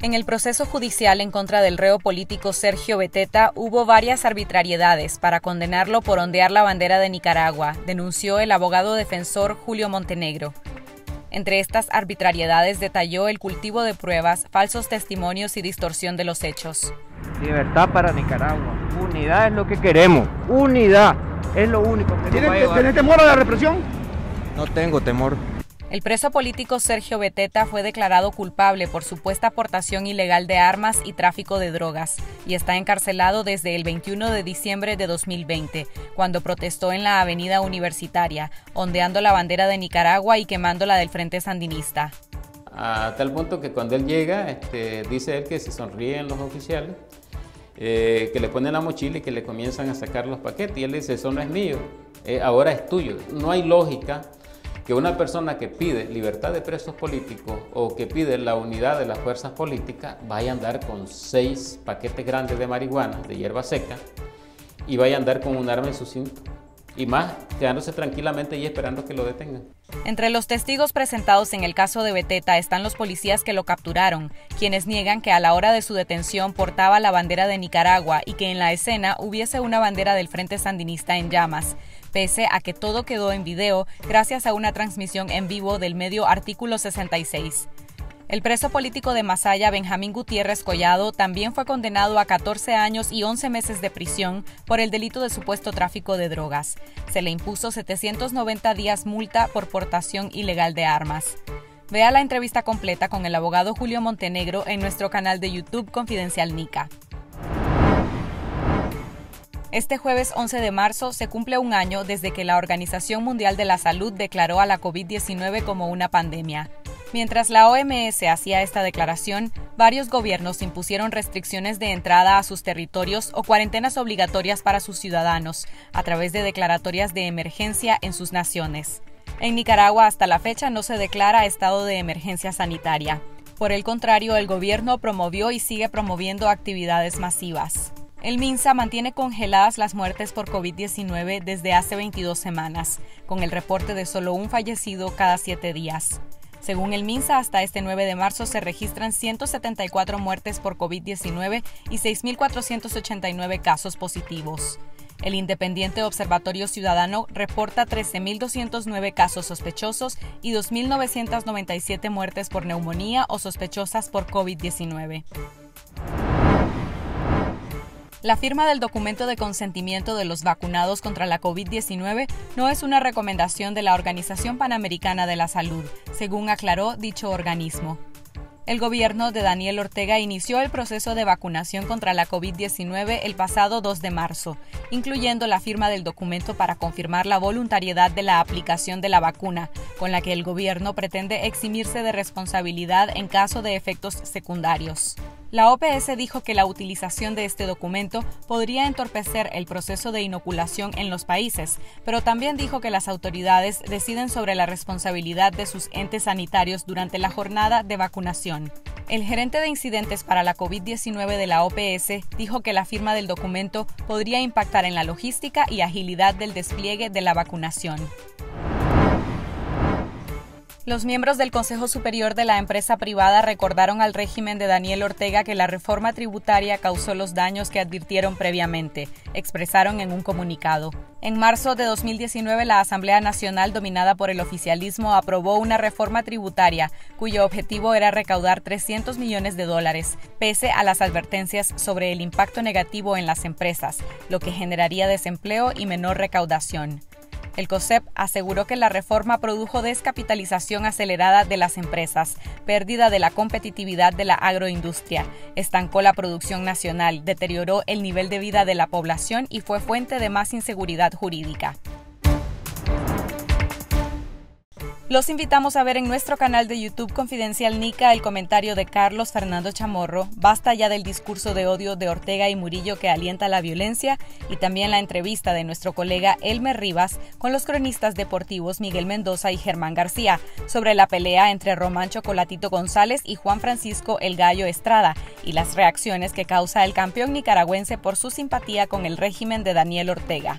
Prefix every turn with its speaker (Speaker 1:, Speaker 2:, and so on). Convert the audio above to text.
Speaker 1: En el proceso judicial en contra del reo político Sergio Beteta hubo varias arbitrariedades para condenarlo por ondear la bandera de Nicaragua, denunció el abogado defensor Julio Montenegro. Entre estas arbitrariedades detalló el cultivo de pruebas, falsos testimonios y distorsión de los hechos.
Speaker 2: Libertad para Nicaragua. Unidad es lo que queremos. Unidad es lo único que
Speaker 3: ¿Tiene, temor a la represión?
Speaker 2: No tengo temor.
Speaker 1: El preso político Sergio Beteta fue declarado culpable por supuesta aportación ilegal de armas y tráfico de drogas y está encarcelado desde el 21 de diciembre de 2020, cuando protestó en la Avenida Universitaria, ondeando la bandera de Nicaragua y quemando la del Frente Sandinista.
Speaker 4: A tal punto que cuando él llega, este, dice él que se sonríen los oficiales, eh, que le ponen la mochila y que le comienzan a sacar los paquetes. Y él dice, eso no es mío, eh, ahora es tuyo. No hay lógica que una persona que pide libertad de presos políticos o que pide la unidad de las fuerzas políticas vaya a andar con seis paquetes grandes de marihuana, de hierba seca, y vaya a andar con un arma en su cinto. Y más, quedándose tranquilamente y esperando que lo detengan.
Speaker 1: Entre los testigos presentados en el caso de Beteta están los policías que lo capturaron, quienes niegan que a la hora de su detención portaba la bandera de Nicaragua y que en la escena hubiese una bandera del Frente Sandinista en llamas pese a que todo quedó en video gracias a una transmisión en vivo del medio Artículo 66. El preso político de Masaya, Benjamín Gutiérrez Collado, también fue condenado a 14 años y 11 meses de prisión por el delito de supuesto tráfico de drogas. Se le impuso 790 días multa por portación ilegal de armas. Vea la entrevista completa con el abogado Julio Montenegro en nuestro canal de YouTube Confidencial Nica. Este jueves 11 de marzo se cumple un año desde que la Organización Mundial de la Salud declaró a la COVID-19 como una pandemia. Mientras la OMS hacía esta declaración, varios gobiernos impusieron restricciones de entrada a sus territorios o cuarentenas obligatorias para sus ciudadanos, a través de declaratorias de emergencia en sus naciones. En Nicaragua hasta la fecha no se declara estado de emergencia sanitaria. Por el contrario, el gobierno promovió y sigue promoviendo actividades masivas. El MINSA mantiene congeladas las muertes por COVID-19 desde hace 22 semanas, con el reporte de solo un fallecido cada siete días. Según el MINSA, hasta este 9 de marzo se registran 174 muertes por COVID-19 y 6.489 casos positivos. El Independiente Observatorio Ciudadano reporta 13.209 casos sospechosos y 2.997 muertes por neumonía o sospechosas por COVID-19. La firma del documento de consentimiento de los vacunados contra la COVID-19 no es una recomendación de la Organización Panamericana de la Salud, según aclaró dicho organismo. El gobierno de Daniel Ortega inició el proceso de vacunación contra la COVID-19 el pasado 2 de marzo, incluyendo la firma del documento para confirmar la voluntariedad de la aplicación de la vacuna, con la que el gobierno pretende eximirse de responsabilidad en caso de efectos secundarios. La OPS dijo que la utilización de este documento podría entorpecer el proceso de inoculación en los países, pero también dijo que las autoridades deciden sobre la responsabilidad de sus entes sanitarios durante la jornada de vacunación. El gerente de incidentes para la COVID-19 de la OPS dijo que la firma del documento podría impactar en la logística y agilidad del despliegue de la vacunación. Los miembros del Consejo Superior de la empresa privada recordaron al régimen de Daniel Ortega que la reforma tributaria causó los daños que advirtieron previamente, expresaron en un comunicado. En marzo de 2019, la Asamblea Nacional, dominada por el oficialismo, aprobó una reforma tributaria cuyo objetivo era recaudar 300 millones de dólares, pese a las advertencias sobre el impacto negativo en las empresas, lo que generaría desempleo y menor recaudación. El COSEP aseguró que la reforma produjo descapitalización acelerada de las empresas, pérdida de la competitividad de la agroindustria, estancó la producción nacional, deterioró el nivel de vida de la población y fue fuente de más inseguridad jurídica. Los invitamos a ver en nuestro canal de YouTube Confidencial Nica el comentario de Carlos Fernando Chamorro, Basta ya del discurso de odio de Ortega y Murillo que alienta la violencia, y también la entrevista de nuestro colega Elmer Rivas con los cronistas deportivos Miguel Mendoza y Germán García sobre la pelea entre Román Chocolatito González y Juan Francisco El Gallo Estrada y las reacciones que causa el campeón nicaragüense por su simpatía con el régimen de Daniel Ortega.